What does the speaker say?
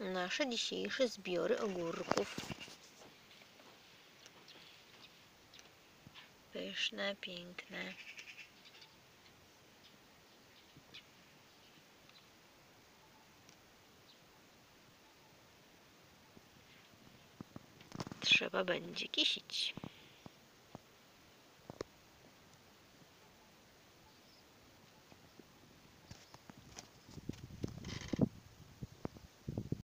nasze dzisiejsze zbiory ogórków. Pyszne, piękne. Trzeba będzie kisić.